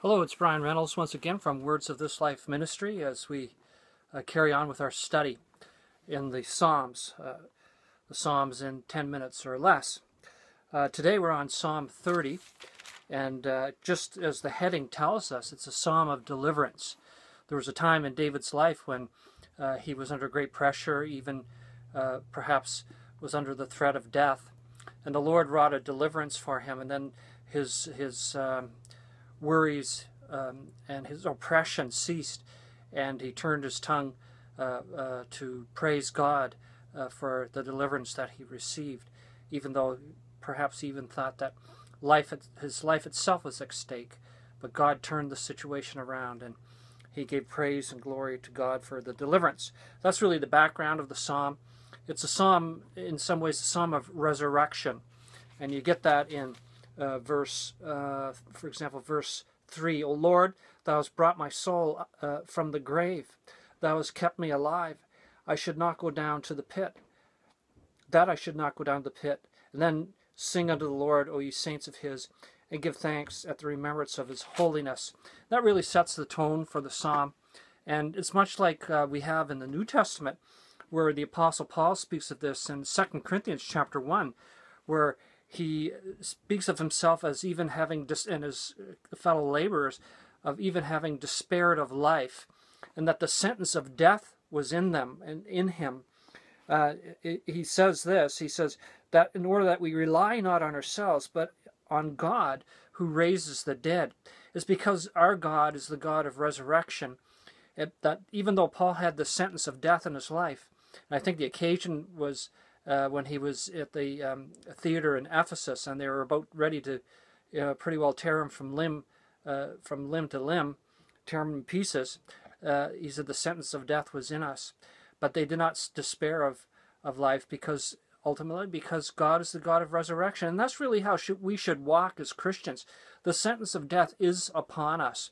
Hello, it's Brian Reynolds once again from Words of This Life Ministry as we uh, carry on with our study in the Psalms, uh, the Psalms in 10 minutes or less. Uh, today we're on Psalm 30, and uh, just as the heading tells us, it's a psalm of deliverance. There was a time in David's life when uh, he was under great pressure, even uh, perhaps was under the threat of death, and the Lord wrought a deliverance for him, and then his his um, worries um, and his oppression ceased, and he turned his tongue uh, uh, to praise God uh, for the deliverance that he received, even though perhaps he even thought that life his life itself was at stake. But God turned the situation around, and he gave praise and glory to God for the deliverance. That's really the background of the psalm. It's a psalm, in some ways, a psalm of resurrection, and you get that in uh, verse, uh, for example, verse 3 O Lord, thou hast brought my soul uh, from the grave, thou hast kept me alive. I should not go down to the pit. That I should not go down to the pit. And then sing unto the Lord, O ye saints of his, and give thanks at the remembrance of his holiness. That really sets the tone for the psalm. And it's much like uh, we have in the New Testament, where the Apostle Paul speaks of this in 2 Corinthians chapter 1, where he speaks of himself as even having, and his fellow laborers, of even having despaired of life, and that the sentence of death was in them and in him. Uh, he says this he says that in order that we rely not on ourselves, but on God who raises the dead, is because our God is the God of resurrection. It, that even though Paul had the sentence of death in his life, and I think the occasion was uh, when he was at the um, theater in Ephesus, and they were about ready to uh, pretty well tear him from limb uh, from limb to limb, tear him in pieces. Uh, he said the sentence of death was in us, but they did not despair of of life because ultimately because God is the God of resurrection, and that's really how should, we should walk as Christians. The sentence of death is upon us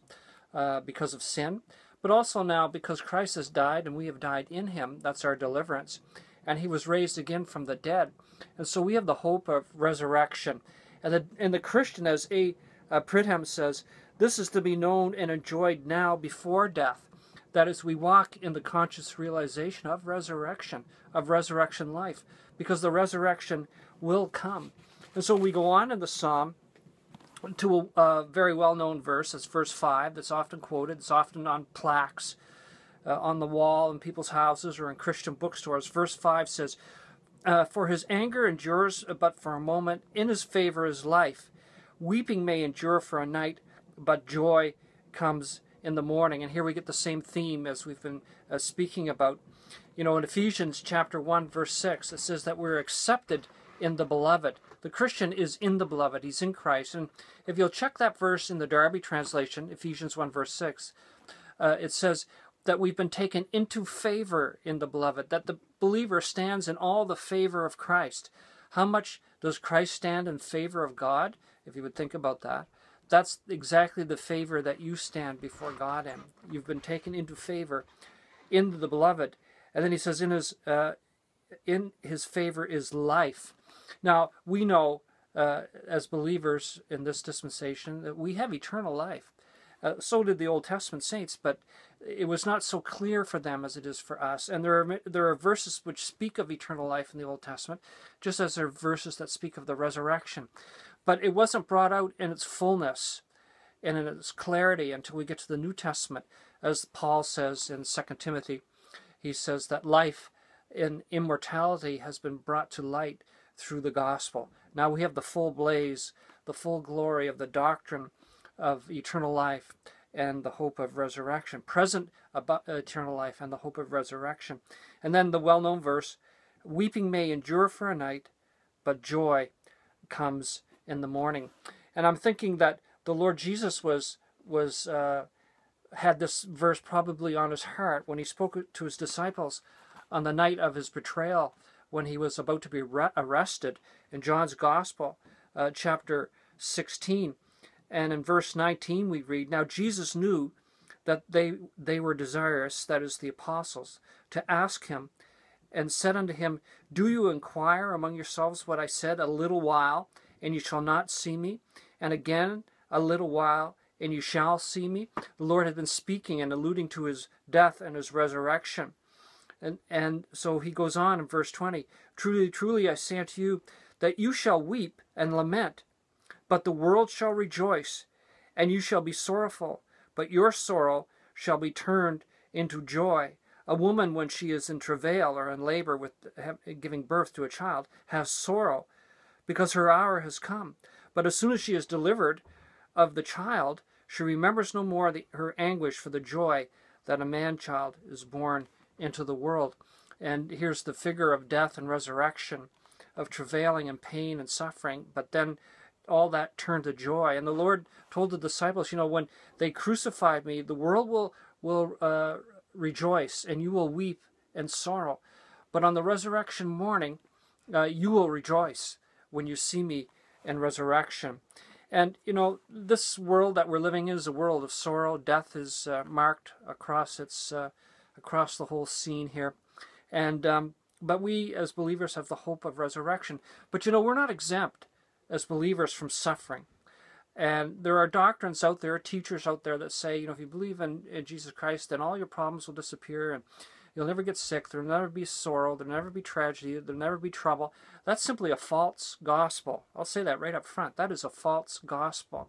uh, because of sin, but also now because Christ has died and we have died in Him. That's our deliverance and he was raised again from the dead. And so we have the hope of resurrection. And the, and the Christian, as A. Uh, Pridham says, this is to be known and enjoyed now before death. That is, we walk in the conscious realization of resurrection, of resurrection life, because the resurrection will come. And so we go on in the psalm to a, a very well known verse. It's verse 5 that's often quoted, it's often on plaques uh, on the wall in people's houses or in Christian bookstores. Verse 5 says, uh, For his anger endures but for a moment, in his favor is life. Weeping may endure for a night, but joy comes in the morning. And here we get the same theme as we've been uh, speaking about. You know, in Ephesians chapter 1, verse 6, it says that we're accepted in the beloved. The Christian is in the beloved, he's in Christ. And if you'll check that verse in the Darby translation, Ephesians 1, verse 6, uh, it says, that we've been taken into favor in the beloved, that the believer stands in all the favor of Christ. How much does Christ stand in favor of God? If you would think about that, that's exactly the favor that you stand before God in. You've been taken into favor in the beloved. And then he says, in his, uh, in his favor is life. Now, we know uh, as believers in this dispensation that we have eternal life. Uh, so did the Old Testament saints, but it was not so clear for them as it is for us. And there are there are verses which speak of eternal life in the Old Testament, just as there are verses that speak of the resurrection. But it wasn't brought out in its fullness and in its clarity until we get to the New Testament, as Paul says in 2 Timothy. He says that life in immortality has been brought to light through the gospel. Now we have the full blaze, the full glory of the doctrine of eternal life and the hope of resurrection, present about eternal life and the hope of resurrection. And then the well known verse weeping may endure for a night, but joy comes in the morning. And I'm thinking that the Lord Jesus was was uh, had this verse probably on his heart when he spoke to his disciples on the night of his betrayal when he was about to be re- arrested in John's Gospel, uh, chapter 16. And in verse 19 we read, Now Jesus knew that they, they were desirous, that is, the apostles, to ask him, and said unto him, Do you inquire among yourselves what I said a little while, and you shall not see me? And again a little while, and you shall see me. The Lord had been speaking and alluding to his death and his resurrection. And, and so he goes on in verse 20 Truly, truly, I say unto you, that you shall weep and lament, but the world shall rejoice, and you shall be sorrowful, but your sorrow shall be turned into joy. A woman, when she is in travail or in labor with giving birth to a child, has sorrow because her hour has come. But as soon as she is delivered of the child, she remembers no more the, her anguish for the joy that a man child is born into the world. And here's the figure of death and resurrection, of travailing and pain and suffering, but then all that turned to joy. And the Lord told the disciples, you know, when they crucified me, the world will will uh, rejoice, and you will weep and sorrow. But on the resurrection morning, uh, you will rejoice when you see me in resurrection. And, you know, this world that we're living in is a world of sorrow. Death is uh, marked across its, uh, across the whole scene here. And, um, but we as believers have the hope of resurrection. But, you know, we're not exempt as believers from suffering. And there are doctrines out there, teachers out there that say, you know, if you believe in, in Jesus Christ, then all your problems will disappear and you'll never get sick, there'll never be sorrow, there'll never be tragedy, there'll never be trouble. That's simply a false gospel. I'll say that right up front. That is a false gospel.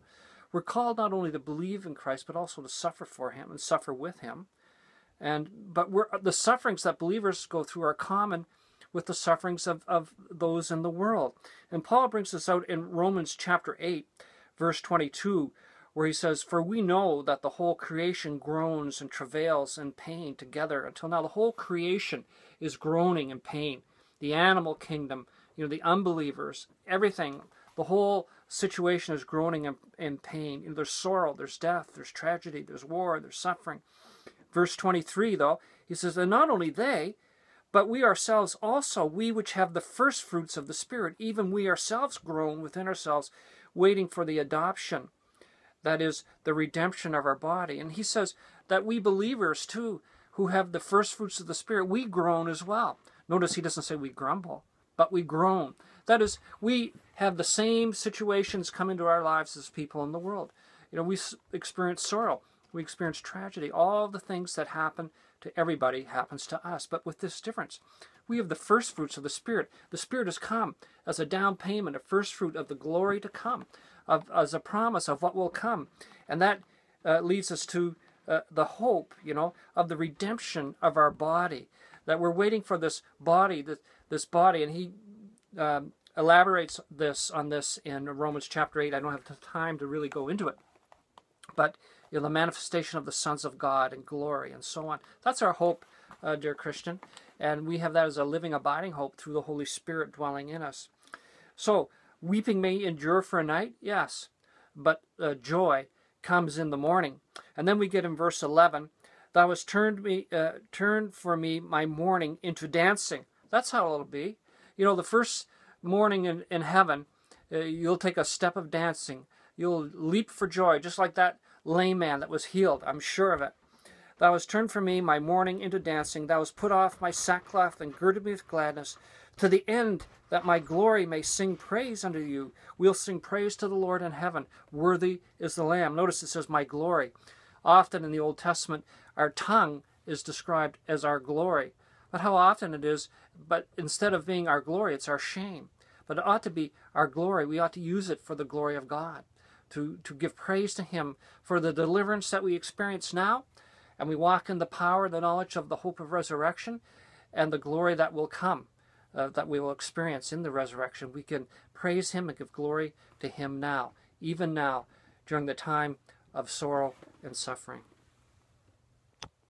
We're called not only to believe in Christ, but also to suffer for him and suffer with him. And but we're, the sufferings that believers go through are common with the sufferings of, of those in the world. And Paul brings this out in Romans chapter 8 verse 22, where he says, For we know that the whole creation groans and travails in pain together until now. The whole creation is groaning in pain. The animal kingdom, you know, the unbelievers, everything, the whole situation is groaning in, in pain. You know, there's sorrow, there's death, there's tragedy, there's war, there's suffering. Verse 23, though, he says, And not only they, but we ourselves also, we which have the first fruits of the Spirit, even we ourselves groan within ourselves, waiting for the adoption, that is, the redemption of our body. And he says that we believers, too, who have the first fruits of the Spirit, we groan as well. Notice he doesn't say we grumble, but we groan. That is, we have the same situations come into our lives as people in the world. You know, we experience sorrow, we experience tragedy. All the things that happen to everybody happens to us, but with this difference. We have the first fruits of the Spirit. The Spirit has come as a down payment, a first fruit of the glory to come, of, as a promise of what will come. And that uh, leads us to uh, the hope, you know, of the redemption of our body. That we're waiting for this body, this, this body. And he um, elaborates this on this in Romans chapter 8. I don't have the time to really go into it. But you know, the manifestation of the sons of God and glory and so on. That's our hope, uh, dear Christian. And we have that as a living, abiding hope through the Holy Spirit dwelling in us. So, weeping may endure for a night, yes, but uh, joy comes in the morning. And then we get in verse 11, Thou hast turned, me, uh, turned for me my mourning into dancing. That's how it'll be. You know, the first morning in, in heaven, uh, you'll take a step of dancing. You'll leap for joy, just like that lame man that was healed. I'm sure of it. Thou hast turned for me my mourning into dancing. Thou hast put off my sackcloth and girded me with gladness, to the end that my glory may sing praise unto you. We'll sing praise to the Lord in heaven. Worthy is the Lamb. Notice it says, my glory. Often in the Old Testament, our tongue is described as our glory. But how often it is, but instead of being our glory, it's our shame. But it ought to be our glory. We ought to use it for the glory of God to, to give praise to Him for the deliverance that we experience now, and we walk in the power, the knowledge of the hope of resurrection, and the glory that will come, uh, that we will experience in the resurrection. We can praise Him and give glory to Him now, even now, during the time of sorrow and suffering.